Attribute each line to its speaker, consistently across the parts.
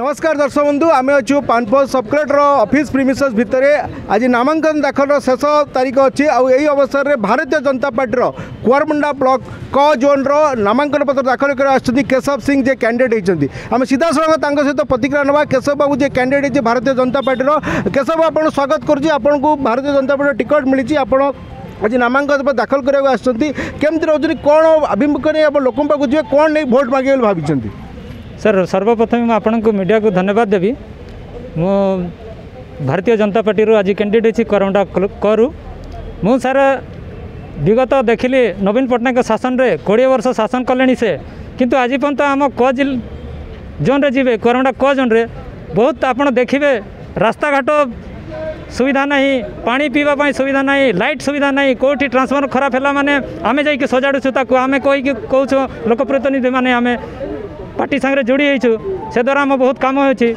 Speaker 1: নমস্কার দর্শক বন্ধু আমি অছু পানপোল সবকলেটর অফিস প্রিমিসেস ভিতরে আজ নামাঙ্কন দাখলর শেষ তারিখ অছি এই অবসরের ভারতীয় জনতা পার্টির কুয়ারমুন্ডা ব্লক ক জোনর নামাঙ্কন পত্র দাখল করে আসছেন কেশব সিং যে ক্যান্ডিডেট হয়েছেন আমি সিধাসলখ তাঙ্ক সহ প্রতিক্রিয়া নেওয়া কেশব বাবু যে ক্যান্ডিডেট হয়েছে ভারতীয় জনতা পার্টির কেশব আপনার স্বাগত করছি আপনার ভারতীয় জনতা পার্টির টিকট মিছে আপনার আজ নামাঙ্কন দাখল করা আসছেন কেমি রোজ কোণ আভিমুখ নিয়ে আপনার লোক পাখু যাবে কোণ নিয়ে ভোট মাগিবে ভাবিছেন
Speaker 2: ସାର୍ ସର୍ବପ୍ରଥମେ ମୁଁ ଆପଣଙ୍କୁ ମିଡ଼ିଆକୁ ଧନ୍ୟବାଦ ଦେବି ମୁଁ ଭାରତୀୟ ଜନତା ପାର୍ଟିରୁ ଆଜି କ୍ୟାଣ୍ଡିଡ଼େଟ୍ ହେଇଛି କରମଣ୍ଡା କରୁ ମୁଁ ସାର୍ ବିଗତ ଦେଖିଲି ନବୀନ ପଟ୍ଟନାୟକ ଶାସନରେ କୋଡ଼ିଏ ବର୍ଷ ଶାସନ କଲେଣି ସେ କିନ୍ତୁ ଆଜି ପର୍ଯ୍ୟନ୍ତ ଆମ କ ଜୋନ୍ରେ ଯିବେ କରମଣ୍ଡା କ ଜୋନ୍ରେ ବହୁତ ଆପଣ ଦେଖିବେ ରାସ୍ତାଘାଟ ସୁବିଧା ନାହିଁ ପାଣି ପିଇବା ପାଇଁ ସୁବିଧା ନାହିଁ ଲାଇଟ୍ ସୁବିଧା ନାହିଁ କେଉଁଠି ଟ୍ରାନ୍ସଫର୍ମର ଖରାପ ହେଲା ମାନେ ଆମେ ଯାଇକି ସଜାଡ଼ୁଛୁ ତାକୁ ଆମେ କହିକି କହୁଛୁ ଲୋକପ୍ରତିନିଧିମାନେ ଆମେ ପାର୍ଟି ସାଙ୍ଗରେ ଯୋଡ଼ି ହେଇଛୁ ସେ ଦ୍ୱାରା ଆମ ବହୁତ କାମ ହେଉଛି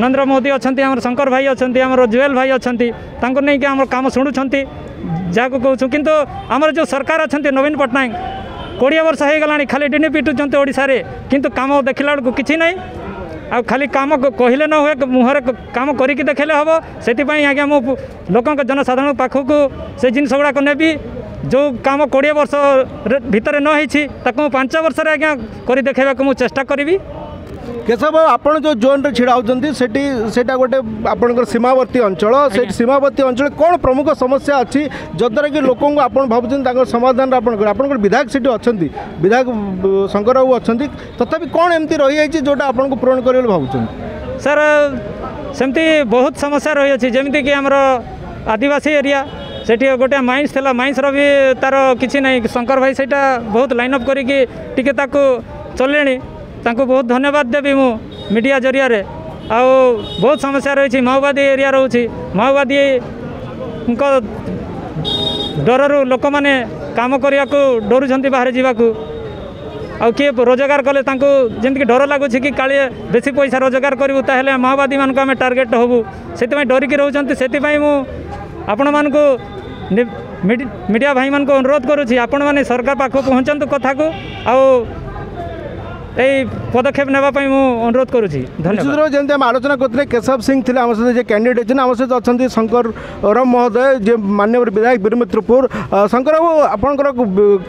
Speaker 2: ନରେନ୍ଦ୍ର ମୋଦି ଅଛନ୍ତି ଆମର ଶଙ୍କର ଭାଇ ଅଛନ୍ତି ଆମର ଜୁଏଲ ଭାଇ ଅଛନ୍ତି ତାଙ୍କୁ ନେଇକି ଆମର କାମ ଶୁଣୁଛନ୍ତି ଯାହାକୁ କହୁଛୁ କିନ୍ତୁ ଆମର ଯେଉଁ ସରକାର ଅଛନ୍ତି ନବୀନ ପଟ୍ଟନାୟକ କୋଡ଼ିଏ ବର୍ଷ ହୋଇଗଲାଣି ଖାଲି ଡିନି ପିଟୁଛନ୍ତି ଓଡ଼ିଶାରେ କିନ୍ତୁ କାମ ଦେଖିଲା ବେଳକୁ କିଛି ନାହିଁ ଆଉ ଖାଲି କାମ କହିଲେ ନ ହୁଏ ମୁହଁରେ କାମ କରିକି ଦେଖେଇଲେ ହେବ ସେଥିପାଇଁ ଆଜ୍ଞା ମୁଁ ଲୋକଙ୍କ ଜନସାଧାରଣ ପାଖକୁ ସେ ଜିନିଷ ଗୁଡ଼ାକ ନେବି যে কাম কোড়ি বর্ষ ভিতরে ନ ହେଇଛି পাঁচ ମୁଁ আজ্ঞা করে ଆଜ୍ଞା କରି ଦେଖାଇବାକୁ ମୁଁ
Speaker 1: কেশব আপনার যে জোনরে ছিড়া হচ্ছেন সেটি সেটা গোটে আপনার সীমাবর্তী অঞ্চল সেই সীমাবর্তী অঞ্চলে কোণ প্রমুখ সমস্যা আছে যদ্বারা কি লোক আপনার ভাবছেন তাঁর সমাধান আপনার আপনার বিধায়ক সেটি অনেক বিধায়ক শঙ্কর বাবু অনেক তথাপি কোণ এমতি রয়েছে যেটা আপনার পূরণ করবে বলে ভাবছেন স্যার
Speaker 2: সেমতি বহুত সমস্যা রয়েছে যেমি কি আমার আদিবাসী এরিয়া সেটি গোটে মাইন্স লা মাইন্সর বি তার কিছু নাই শঙ্কর ভাই সেইটা বহুত লাইন অপ করিকি টিকে তাকে চলে তাঁকু বহুত ধন্যবাদ দেবি মু মিডিয়া জরিয়া আউ বহুত সমস্যা রয়েছে মাওবাদী এরিয়া রয়েছে মাওবাদী ଡରରୁ ଲୋକମାନେ କାମ କରିବାକୁ ଡରୁଛନ୍ତି ବାହାରେ ଯିବାକୁ ଆଉ କିଏ ରୋଜଗାର କଲେ ତାଙ୍କୁ ଯେମିତିକି ଡର ଲାଗୁଛି କି କାଳେ ବେଶୀ ପଇସା ରୋଜଗାର କରିବୁ ତାହେଲେ ମାଓବାଦୀମାନଙ୍କୁ ଆମେ ଟାର୍ଗେଟ୍ ହେବୁ ସେଥିପାଇଁ ଡରିକି ରହୁଛନ୍ତି ସେଥିପାଇଁ ମୁଁ ଆପଣମାନଙ୍କୁ ମିଡ଼ିଆ ଭାଇମାନଙ୍କୁ ଅନୁରୋଧ କରୁଛି ଆପଣମାନେ ସରକାର ପାଖକୁ ପହଞ୍ଚନ୍ତୁ କଥାକୁ ଆଉ এই পদক্ষেপ নেওয়া ପାଇଁ ମୁଁ ଅନୁରୋଧ କରୁଛି ଧନ୍ୟବାଦ
Speaker 1: ଯେମିତି ଆମେ ଆଲୋଚନା କରିଥିଲେ କେଶବ ସିଂ ଥିଲେ ଆମ ସହିତ ଯେ କ୍ୟାଣ୍ଡିଡେଟ୍ ଅଛନ୍ତି ଆମ ସହିତ ଅଛନ୍ତି ଶଙ୍କର ରାମ ମହୋଦୟ ଯେ ମାନ୍ୟବର ବିଧାୟକ ବୀରମିତ୍ରପୁର ଶଙ୍କର ବାବୁ ଆପଣଙ୍କର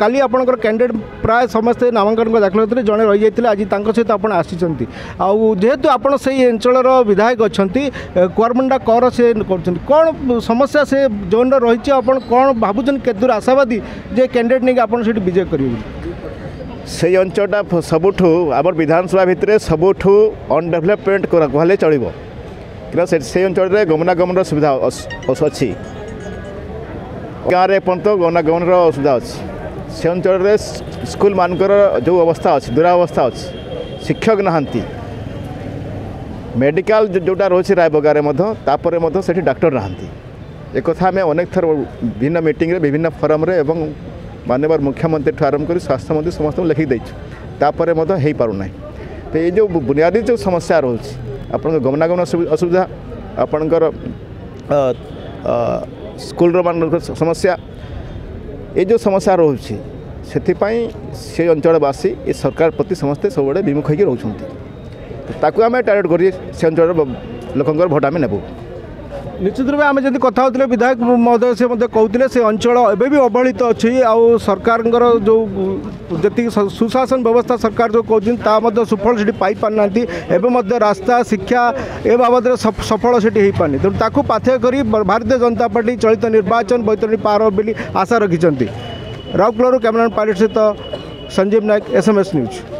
Speaker 1: କାଲି ଆପଣଙ୍କର କ୍ୟାଣ୍ଡିଡେଟ୍ ପ୍ରାୟ ସମସ୍ତେ ନାମାଙ୍କନ ଦାଖଲ କରିଥିଲେ ଜଣେ ରହିଯାଇଥିଲେ ଆଜି ତାଙ୍କ ସହିତ ଆପଣ ଆସିଛନ୍ତି ଆଉ ଯେହେତୁ ଆପଣ ସେଇ ଅଞ୍ଚଳର ବିଧାୟକ ଅଛନ୍ତି କୁଆରମୁଣ୍ଡା କର ସେ କରୁଛନ୍ତି କ'ଣ ସମସ୍ୟା ସେ ଜୋନ୍ରେ ରହିଛି ଆପଣ କ'ଣ ଭାବୁଛନ୍ତି କେତେ ଦୂର ଆଶାବାଦୀ ଯେ କ୍ୟାଣ୍ଡିଡେଟ୍ ନେଇକି ଆପଣ ସେଠି ବିଜୟ କରିବେ
Speaker 3: সেই অঞ্চলটা সবুঠ আমার বিধানসভা ভিতরে সবুঠ অনডেভেলপমেন্ট কহলে চলব কিনা সেই অঞ্চলের গমনাগমনর সুবিধা অছি গাঁরে এপর্যন্ত গমনাগমনর অসুবিধা অছি সে অঞ্চলের স্কুল মানকর যে অবস্থা অছি দুরাবস্থা অছি শিক্ষক না মেডিকাল যেটা রয়েছে রায়বগারে মধ্য তাপরে মধ্য সেটি ডাক্তার না একথা আমি অনেক থর বিভিন্ন মিটিংরে বিভিন্ন ফোরমে এবং ମାନ୍ୟବର ମୁଖ୍ୟମନ୍ତ୍ରୀଠୁ ଆରମ୍ଭ କରି ସ୍ୱାସ୍ଥ୍ୟମନ୍ତ୍ରୀ ସମସ୍ତଙ୍କୁ ଲେଖିକି ଦେଇଛୁ ତାପରେ ମଧ୍ୟ ହେଇପାରୁନାହିଁ ତ ଏ ଯେଉଁ ବୁନିଆଦୀ ଯେଉଁ ସମସ୍ୟା ରହୁଛି ଆପଣଙ୍କ ଗମନାଗମନ ଅସୁବିଧା ଆପଣଙ୍କର ସ୍କୁଲର ମାନଙ୍କର ସମସ୍ୟା ଏ ଯେଉଁ ସମସ୍ୟା ରହୁଛି ସେଥିପାଇଁ ସେ ଅଞ୍ଚଳବାସୀ ଏ ସରକାର ପ୍ରତି ସମସ୍ତେ ସବୁବେଳେ ବିମୁଖ ହୋଇକି ରହୁଛନ୍ତି ତାକୁ ଆମେ ଟାର୍ଗେଟ୍ କରି ସେ ଅଞ୍ଚଳର ଲୋକଙ୍କର ଭୋଟ୍ ଆମେ ନେବୁ
Speaker 1: ନିଶ୍ଚିତ ରୂପେ ଆମେ ଯେମିତି କଥା ହେଉଥିଲେ ବିଧାୟକ ମହୋଦୟ ସେ ମଧ୍ୟ କହୁଥିଲେ ସେ ଅଞ୍ଚଳ ଏବେ ବି ଅବହେଳିତ ଅଛି ଆଉ ସରକାରଙ୍କର ଯେଉଁ ଯେତିକି ସୁଶାସନ ବ୍ୟବସ୍ଥା ସରକାର ଯେଉଁ କହୁଛନ୍ତି ତା ମଧ୍ୟ ସୁଫଳ ସେଠି ପାଇପାରୁନାହାନ୍ତି ଏବେ ମଧ୍ୟ ରାସ୍ତା ଶିକ୍ଷା ଏ ବାବଦରେ ସଫଳ ସେଠି ହୋଇପାରୁନି ତେଣୁ ତାକୁ ପାଥ୍ୟ କରି ଭାରତୀୟ ଜନତା ପାର୍ଟି ଚଳିତ ନିର୍ବାଚନ ବୈତରଣୀ ପାର ହେବ ବୋଲି ଆଶା ରଖିଛନ୍ତି ରାଉରକେଲାରୁ କ୍ୟାମେରାମ୍ୟାନ୍ ପାଇଲଟ ସହିତ ସଞ୍ଜୀବ ନାୟକ ଏସ୍ଏମ୍ଏସ୍ ନ୍ୟୁଜ୍